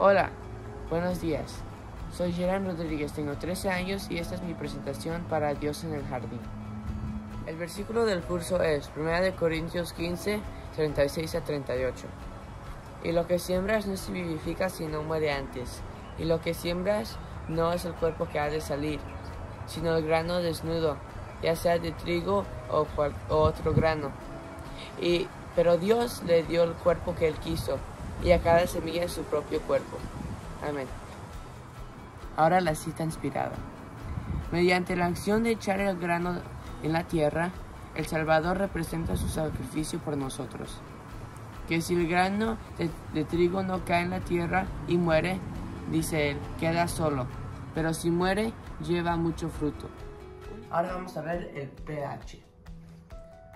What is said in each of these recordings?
Hola, buenos días. Soy Gerard Rodríguez, tengo 13 años y esta es mi presentación para Dios en el Jardín. El versículo del curso es 1 Corintios 15, 36 a 38. Y lo que siembras no se vivifica sino muere antes, y lo que siembras no es el cuerpo que ha de salir, sino el grano desnudo, ya sea de trigo o, otro grano. Y, pero Dios le dio el cuerpo que él quiso, y a cada semilla su propio cuerpo. Amén. Ahora la cita inspirada. Mediante la acción de echar el grano en la tierra, el Salvador representa su sacrificio por nosotros. Que si el grano de, trigo no cae en la tierra y muere, dice él, queda solo, pero si muere, lleva mucho fruto. Ahora vamos a ver el pH.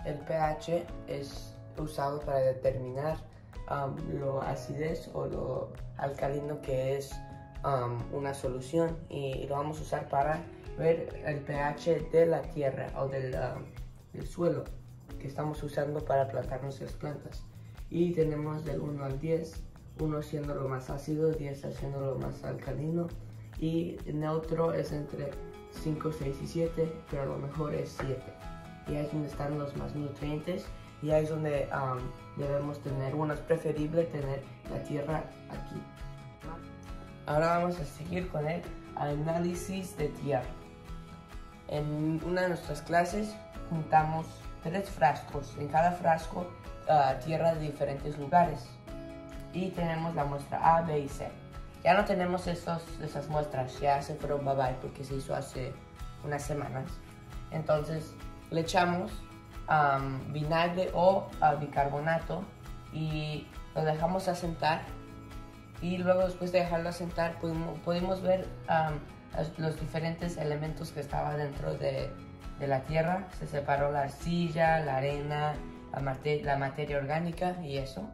El pH es usado para determinar Um, lo acidez o lo alcalino que es um, una solución y lo vamos a usar para ver el pH de la tierra o del, um, del suelo que estamos usando para plantar nuestras plantas. Y tenemos del 1 al 10, 1 siendo lo más ácido, 10 siendo lo más alcalino y neutro es entre 5, 6 y 7, pero lo mejor es 7. Y ahí es donde están los más nutrientes y ahí es donde debemos tener, bueno, es preferible tener la tierra aquí. Ahora vamos a seguir con el análisis de tierra. En una de nuestras clases juntamos tres frascos, en cada frasco uh, tierra de diferentes lugares y tenemos la muestra A, B y C. Ya no tenemos estos, esas muestras, ya se fueron bye bye porque se hizo hace unas semanas. Entonces le echamos vinagre o bicarbonato y lo dejamos asentar y luego después de dejarlo asentar pudimos, ver los diferentes elementos que estaban dentro de, la tierra. Se separó la arcilla, la arena, la, la materia orgánica y eso.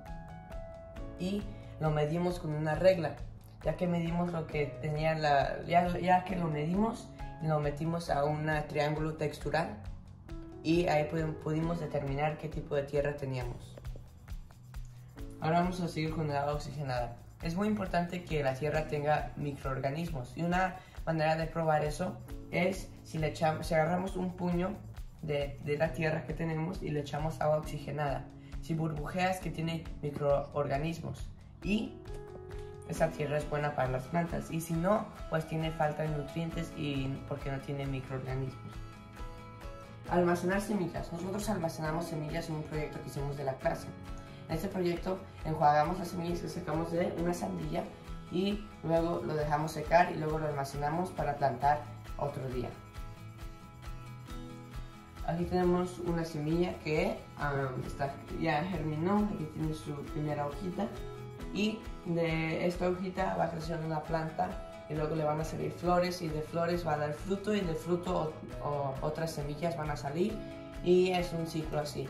Y lo medimos con una regla. Ya que medimos lo que tenía la... Ya, ya que lo medimos, lo metimos a un triángulo textural y ahí pudimos determinar qué tipo de tierra teníamos. Ahora vamos a seguir con el agua oxigenada. Es muy importante que la tierra tenga microorganismos y una manera de probar eso es si, le echamos, si agarramos un puño de, de la tierra que tenemos y le echamos agua oxigenada. Si burbujeas que tiene microorganismos y esa tierra es buena para las plantas y si no, pues tiene falta de nutrientes y porque no tiene microorganismos. Almacenar semillas. Nosotros almacenamos semillas en un proyecto que hicimos de la clase. En este proyecto enjuagamos las semillas que sacamos de una sandilla y luego lo dejamos secar y luego lo almacenamos para plantar otro día. Aquí tenemos una semilla que está, ya germinó, aquí tiene su primera hojita y de esta hojita va a crecer una planta y luego le van a salir flores y de flores va a dar fruto y de fruto otras semillas van a salir y es un ciclo así.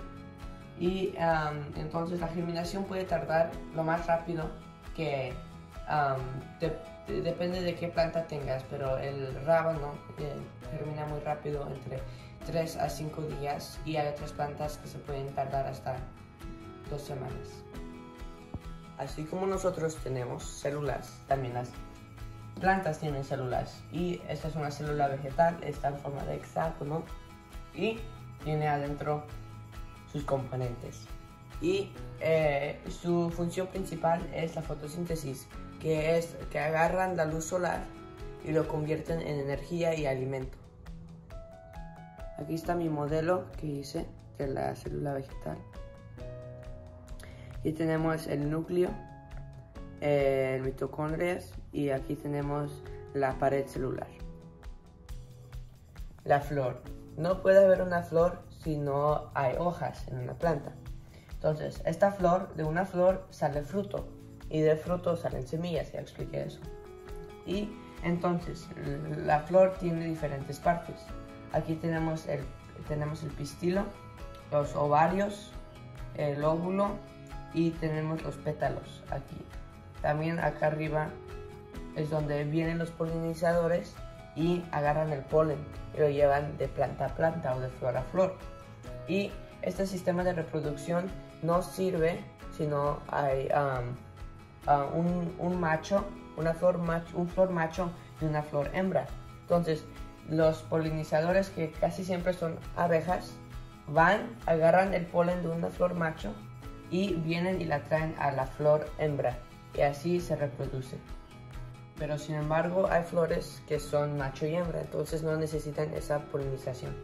Y entonces la germinación puede tardar lo más rápido que depende de qué planta tengas, pero el rábano eh, germina muy rápido entre 3 a 5 días y hay otras plantas que se pueden tardar hasta 2 semanas. Así como nosotros tenemos células, también las plantas tienen células y esta es una célula vegetal, está en forma de hexágono y tiene adentro sus componentes. Y eh, su función principal es la fotosíntesis, que es que agarran la luz solar y lo convierten en energía y alimento. Aquí está mi modelo que hice de la célula vegetal. Y tenemos el núcleo el mitocondrias y aquí tenemos la pared celular. La flor. No puede haber una flor si no hay hojas en una planta. Entonces, esta flor, de una flor sale fruto y de fruto salen semillas, ya expliqué eso. Y entonces, la flor tiene diferentes partes. Aquí tenemos el, tenemos el pistilo, los ovarios, el óvulo y tenemos los pétalos aquí. También acá arriba es donde vienen los polinizadores y agarran el polen y lo llevan de planta a planta o de flor a flor. Y este sistema de reproducción no sirve si no hay, ah, un, macho, una flor macho, un flor macho y una flor hembra. Entonces, los polinizadores que casi siempre son abejas van, agarran el polen de una flor macho y vienen y la traen a la flor hembra y así se reproduce. Pero sin embargo hay flores que son macho y hembra, entonces no necesitan esa polinización.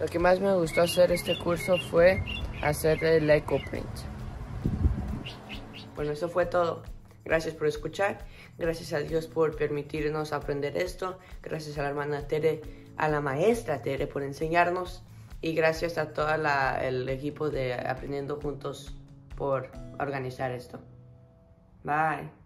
Lo que más me gustó hacer este curso fue hacer el eco-print. Bueno, eso fue todo. Gracias por escuchar. Gracias a Dios por permitirnos aprender esto. Gracias a la hermana Tere, a la maestra Tere por enseñarnos. Y gracias a todo el equipo de Aprendiendo Juntos por organizar esto. Bye.